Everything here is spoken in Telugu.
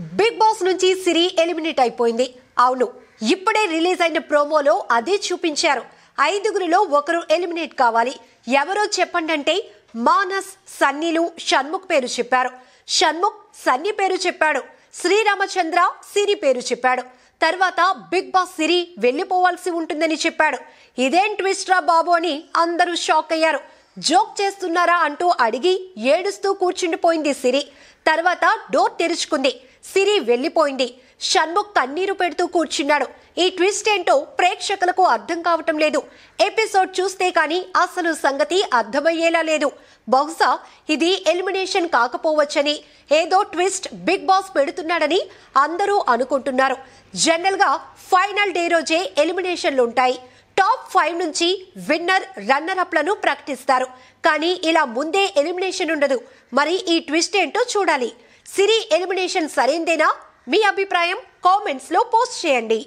బిగ్ బాస్ నుంచి సిరి ఎలిమినేట్ అయిపోయింది. అవును ఇప్పుడే రిలీజ్ అయిన ప్రోమోలో అదే చూపించారు. ఐదుగురిలో ఒకరు ఎలిమినేట్ కావాలి. ఎవరో చెప్పండి అంటే మానస్ సన్నీలు షణ్ముఖ్ పేరు చెప్పారు. షణ్ముఖ్ సన్నీ పేరు చెప్పాడు. శ్రీరామచంద్ర సిరి పేరు చెప్పాడు. తర్వాత బిగ్ బాస్ సిరి వెళ్ళిపోవాల్సి ఉంటుందని చెప్పాడు. ఇదేం ట్విస్ట్రా బాబు అని అందరూ షాక్ అయ్యారు. జోక్ చేస్తున్నారా అంటూ అడిగి ఏడుస్తూ కూర్చుండిపోయింది సిరి. తర్వాత డోర్ తెరుచుకుంది. సిరి వెళ్ళిపోయింది. షణ్ముఖ్ కన్నీరు పెడుతూ కూర్చున్నాడు. ఈ ట్విస్ట్ ఏంటో ప్రేక్షకులకు అర్థం కావటం లేదు. ఎపిసోడ్ చూస్తే కానీ అసలు సంగతి అర్థమయ్యేలా లేదు. బహుశా ఇది ఎలిమినేషన్ కాకపోవచ్చని ఏదో ట్విస్ట్ బిగ్ బాస్ పెడుతున్నాడని అందరూ అనుకుంటున్నారు. జనరల్గా ఫైనల్ డే రోజే ఎలిమినేషన్లు ఉంటాయి. టాప్ ఫైవ్ నుంచి విన్నర్ రన్నర్ అప్లను ప్రకటిస్తారు. కానీ ఇలా ముందే ఎలిమినేషన్ ఉండదు. మరి ఈ ట్విస్ట్ ఏంటో చూడాలి. సిరి ఎలిమినేషన్ సరైందేనా? మీ అభిప్రాయం కామెంట్స్లో పోస్ట్ చేయండి.